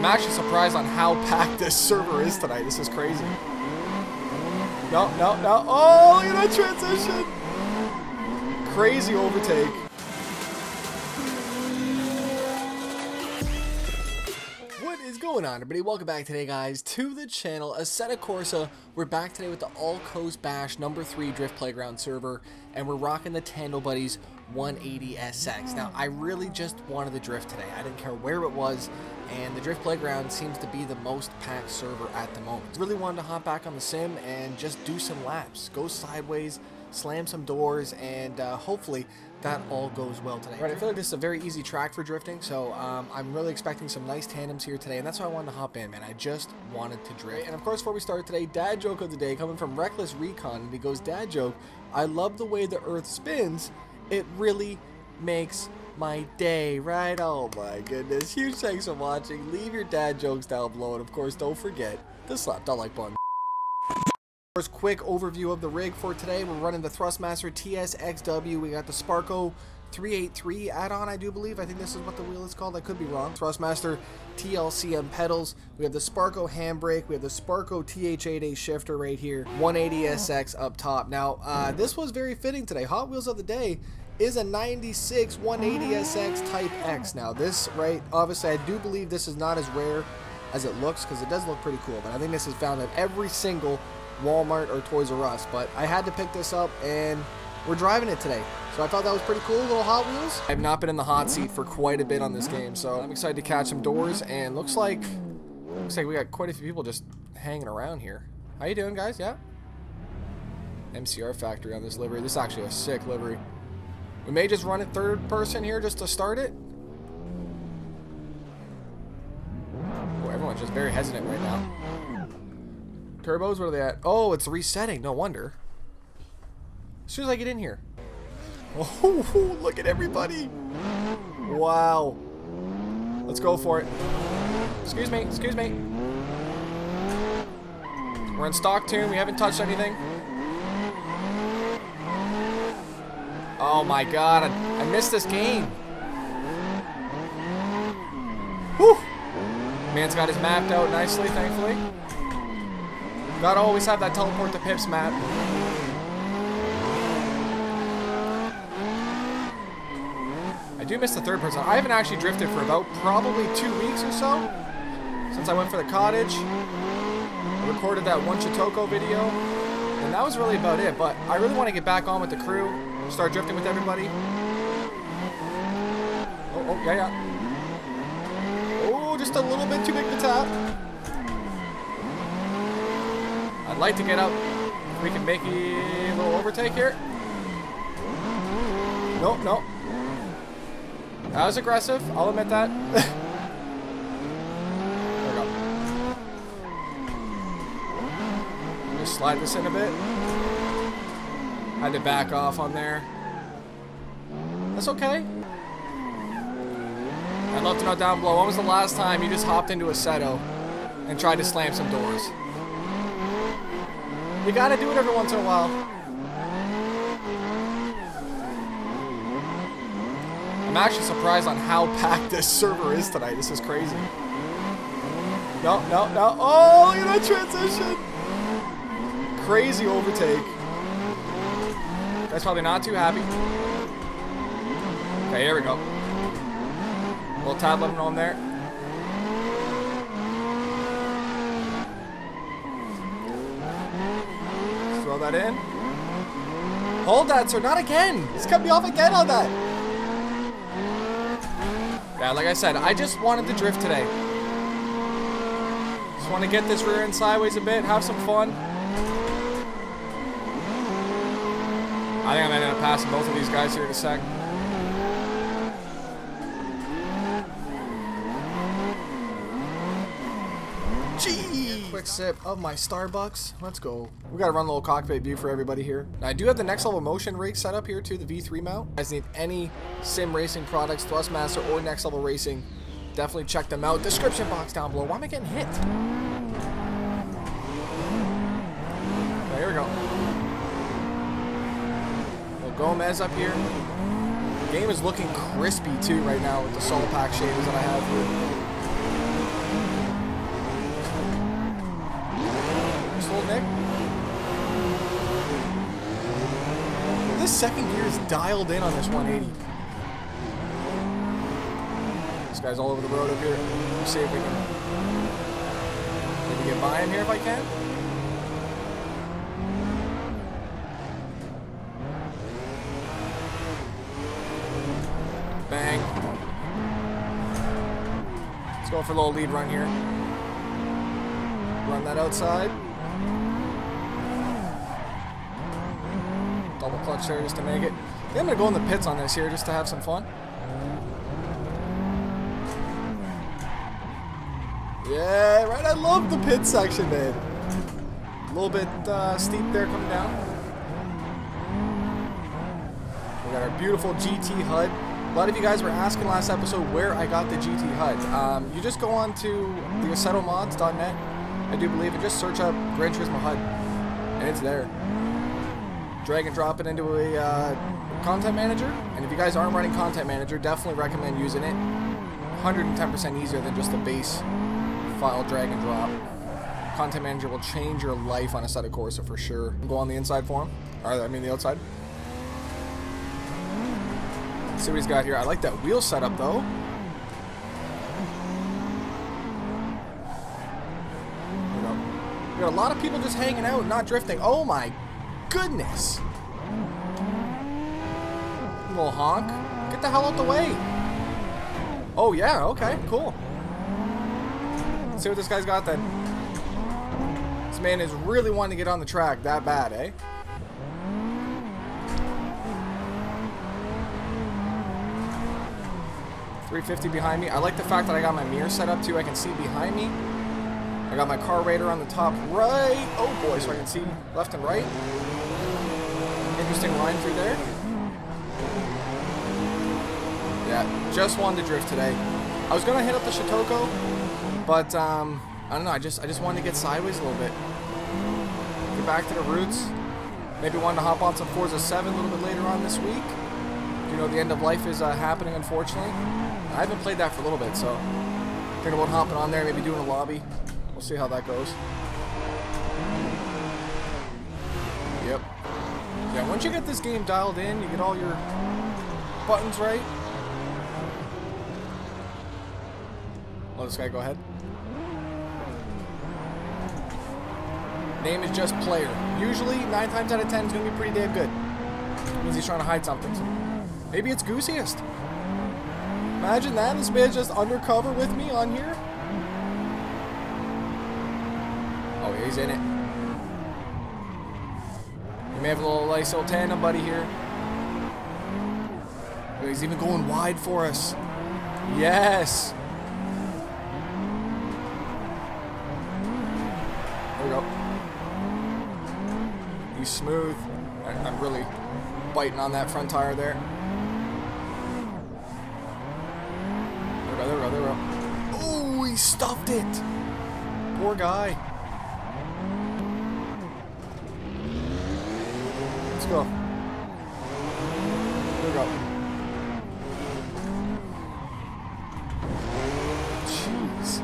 I'm actually surprised on how packed this server is tonight. This is crazy. No, no, no. Oh, look at that transition. Crazy overtake. What is going on, everybody? Welcome back today, guys, to the channel, Assetto Corsa. We're back today with the All Coast Bash number 3 Drift Playground server, and we're rocking the Tando Buddies 180 SX. Now, I really just wanted the drift today. I didn't care where it was, and the Drift Playground seems to be the most packed server at the moment. Really wanted to hop back on the sim and just do some laps, go sideways, slam some doors, and uh, hopefully that all goes well today. Right, I feel like this is a very easy track for drifting, so um, I'm really expecting some nice tandems here today, and that's why I wanted to hop in, man. I just wanted to drift. And of course, before we start today, dad joke of the day coming from Reckless Recon, and he goes, dad joke, I love the way the earth spins. It really makes my day, right? Oh my goodness. Huge thanks for watching. Leave your dad jokes down below, and of course, don't forget to slap that like button. First, quick overview of the rig for today. We're running the Thrustmaster TSXW. We got the Sparco 383 add-on, I do believe. I think this is what the wheel is called. I could be wrong. Thrustmaster TLCM pedals. We have the Sparco handbrake. We have the Sparco TH8A shifter right here. 180SX up top. Now, uh, this was very fitting today. Hot Wheels of the day is a 96 180SX Type X. Now, this, right, obviously, I do believe this is not as rare as it looks because it does look pretty cool. But I think this is found at every single Walmart or Toys R Us. But I had to pick this up and we're driving it today. So I thought that was pretty cool, little Hot Wheels. I've not been in the hot seat for quite a bit on this game, so I'm excited to catch some doors. And looks like looks like we got quite a few people just hanging around here. How you doing, guys? Yeah. MCR factory on this livery. This is actually a sick livery. We may just run it third person here just to start it. Everyone's just very hesitant right now. Turbos, what are they at? Oh, it's resetting. No wonder. As soon as I get in here. Oh, look at everybody. Wow. Let's go for it. Excuse me, excuse me. We're in stock tune. We haven't touched anything. Oh my god, I, I missed this game. Whew. Man's got his mapped out nicely, thankfully. Gotta always have that teleport to Pips map. I do miss the third person. I haven't actually drifted for about probably two weeks or so. Since I went for the cottage. I recorded that one Shutoko video. And that was really about it. But I really want to get back on with the crew. Start drifting with everybody. Oh, oh, yeah, yeah. Oh, just a little bit too big to tap. I'd like to get up. We can make a little overtake here. Nope, nope. That was aggressive. I'll admit that. there we go. Slide this in a bit. Had to back off on there. That's okay. I'd love to know down below, when was the last time you just hopped into Assetto and tried to slam some doors? You gotta do it every once in a while. I'm actually surprised on how packed this server is tonight. This is crazy. No, no, no. Oh, look at that transition. Crazy overtake. That's probably not too happy. Okay, here we go. Little tab let him know there. Throw that in. Hold that, sir. Not again. He's cut me off again on that. Yeah, like I said, I just wanted to drift today. Just want to get this rear end sideways a bit, have some fun. I think I'm up passing both of these guys here in a sec. Gee! Quick sip of my Starbucks. Let's go. We gotta run a little cockpit view for everybody here. Now, I do have the next level motion rig set up here too, the V3 mount. You guys need any sim racing products, Thrustmaster or Next Level Racing, definitely check them out. Description box down below. Why am I getting hit? Okay, here we go. Little Gomez up here. The game is looking crispy too right now with the soul pack shaders that I have here. there. This second gear is dialed in on this 180. This guy's all over the road over here. Let's see if we can maybe get by him here if I can. Bang. Let's go for a little lead run here. Run that outside. Clutch just to make it. I'm going to go in the pits on this here just to have some fun. Yeah, right. I love the pit section, man. A little bit uh, steep there coming down. We got our beautiful GT HUD. A lot of you guys were asking last episode where I got the GT HUD. Um, you just go on to the AssetoMods.net, I do believe, and just search up Gran Turismo HUD, and it's there. Drag and drop it into a uh, content manager, and if you guys aren't running content manager, definitely recommend using it. 110% easier than just the base file drag and drop. Content Manager will change your life on Assetto Corsa for sure. Go on the inside for him. Or, I mean the outside. Let's see what he's got here. I like that wheel setup though. We got, we got a lot of people just hanging out, not drifting. Oh my goodness. Little honk. Get the hell out the way. Oh yeah, okay, cool. Let's see what this guy's got then. This man is really wanting to get on the track that bad, eh? Three fifty behind me. I like the fact that I got my mirror set up too. I can see behind me. I got my car radar on the top right. Oh boy, so I can see left and right. Interesting line through there. Yeah, just wanted to drift today. I was gonna hit up the Shutoko, but um, I don't know. I just I just wanted to get sideways a little bit. Get back to the roots. Maybe wanted to hop on some Forza 7 a little bit later on this week. You know, the end of life is uh, happening, unfortunately. I haven't played that for a little bit, so thinking about hopping on there, maybe doing a lobby. We'll see how that goes. Yep. Yeah, once you get this game dialed in, you get all your buttons right. Let this guy go ahead. Name is just player. Usually, 9 times out of 10, it's going to be pretty damn good. It means he's trying to hide something. So maybe it's Goosiest. Imagine that, this man's just undercover with me on here. Oh, he's in it. You may have a little nice tandem buddy here. He's even going wide for us. Yes. There we go. He's smooth. I, I'm really biting on that front tire there. There we go, there we go, there we go. Oh, he stuffed it. Poor guy. Go. There we go. Jeez.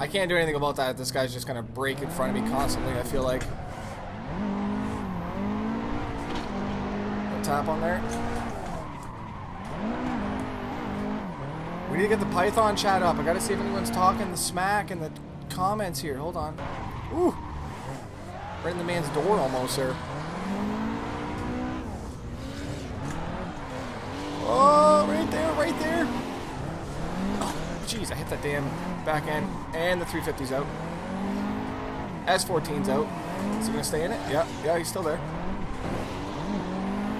I can't do anything about that. This guy's just gonna break in front of me constantly, I feel like. A tap on there. We need to get the Python chat up. I gotta see if anyone's talking the smack and the comments here. Hold on. Ooh. Right in the man's door almost there. Oh, right there, right there. Oh, jeez, I hit that damn back end. And the 350's out. S14's out. Is he going to stay in it? Yeah, yeah, he's still there.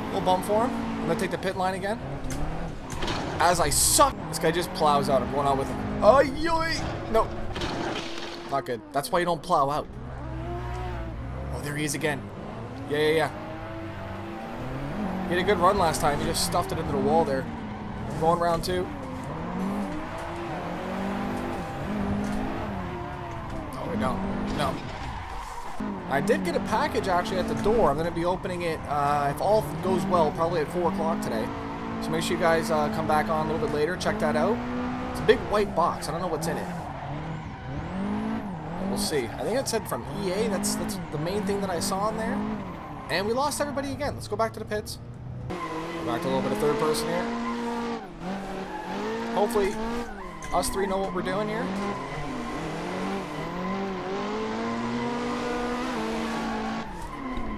Little bump for him. I'm going to take the pit line again. As I suck, this guy just plows out. I'm going out with him. Oh, yoy! No. Not good. That's why you don't plow out. Oh, there he is again. Yeah, yeah, yeah. He had a good run last time. He just stuffed it into the wall there. Going round two. Oh, no. No. I did get a package actually at the door. I'm going to be opening it, uh, if all goes well, probably at 4 o'clock today. So make sure you guys uh, come back on a little bit later. Check that out. It's a big white box. I don't know what's in it. We'll see. I think it said from EA. That's that's the main thing that I saw in there. And we lost everybody again. Let's go back to the pits. Go back to a little bit of third person here. Hopefully, us three know what we're doing here.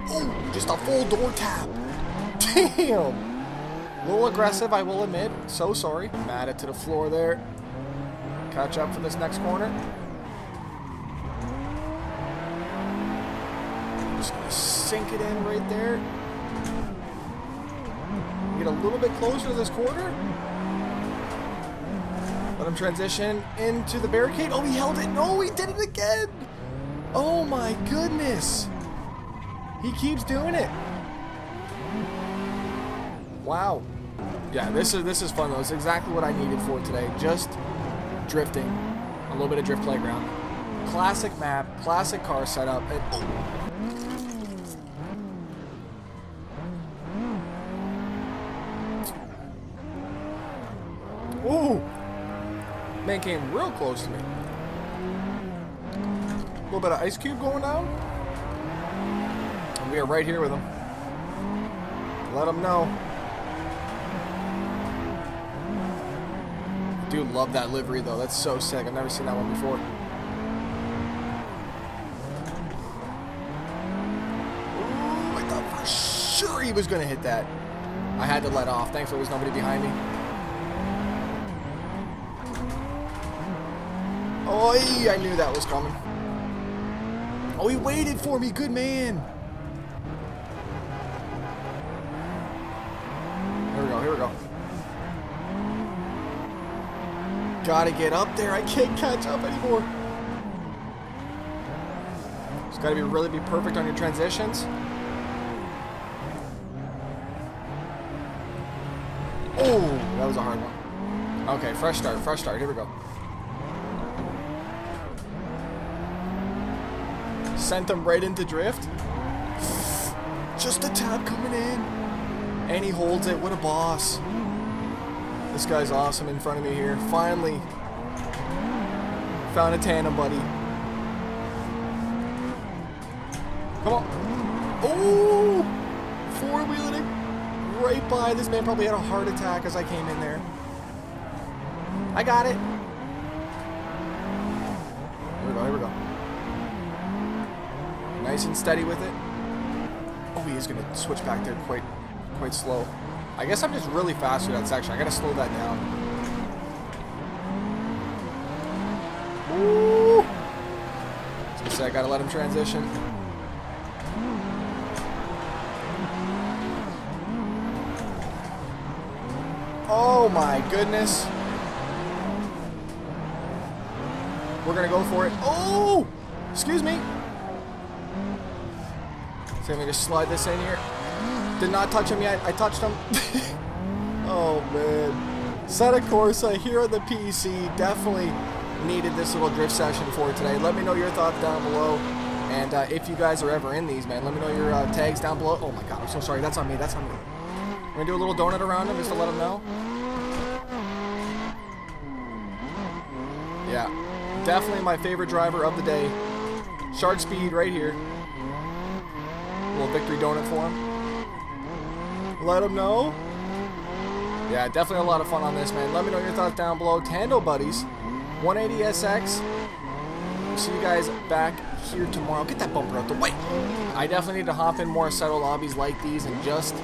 Oh, just a full door tap. Damn. A little aggressive, I will admit. So sorry. Mad it to the floor there. Catch up for this next corner. Just gonna sink it in right there. Get a little bit closer to this corner. Let him transition into the barricade. Oh, he held it. No, he did it again. Oh my goodness. He keeps doing it. Wow. Yeah, this is this is fun though. It's exactly what I needed for today. Just drifting, a little bit of drift playground. Classic map, classic car setup. And, oh. Ooh! Man came real close to me. A little bit of ice cube going down. And we are right here with him. Let him know. Dude, love that livery though. That's so sick. I've never seen that one before. Ooh, I thought for sure he was gonna hit that. I had to let off. Thankfully, there was nobody behind me. Oh, I knew that was coming. Oh, he waited for me. Good man. Here we go. Here we go. Gotta get up there. I can't catch up anymore. It's gotta be really be perfect on your transitions. Oh, that was a hard one. Okay, fresh start, fresh start. Here we go. Sent him right into drift. Just a tap coming in. And he holds it. What a boss. This guy's awesome in front of me here. Finally found a tandem buddy. Come on. Oh! Four-wheeling right by. This man probably had a heart attack as I came in there. I got it. Here we go, here we go. Nice and steady with it. Oh, he is going to switch back there quite, quite slow. I guess I'm just really fast through that section. I gotta slow that down. Ooh! Say I gotta let him transition. Oh my goodness. We're gonna go for it. Oh! Excuse me. So let me just slide this in here. Did not touch him yet. I touched him. oh, man. Assetto Corsa here on the PC. Definitely needed this little drift session for today. Let me know your thoughts down below. And uh, if you guys are ever in these, man, let me know your uh, tags down below. Oh, my God. I'm so sorry. That's on me. That's on me. We're going to do a little donut around him just to let him know. Yeah. Definitely my favorite driver of the day. Shark speed right here. Little victory donut for him let him know. Yeah, definitely a lot of fun on this, man. Let me know your thoughts down below. Tando Buddies, 180SX. See you guys back here tomorrow. Get that bumper out the way. I definitely need to hop in more Assetto lobbies like these and just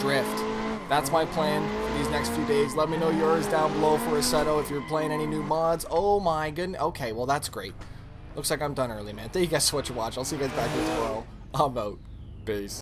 drift. That's my plan for these next few days. Let me know yours down below for Assetto if you're playing any new mods. Oh my goodness. Okay, well that's great. Looks like I'm done early, man. Thank you guys so much for watching. I'll see you guys back here tomorrow. I'm out. Peace.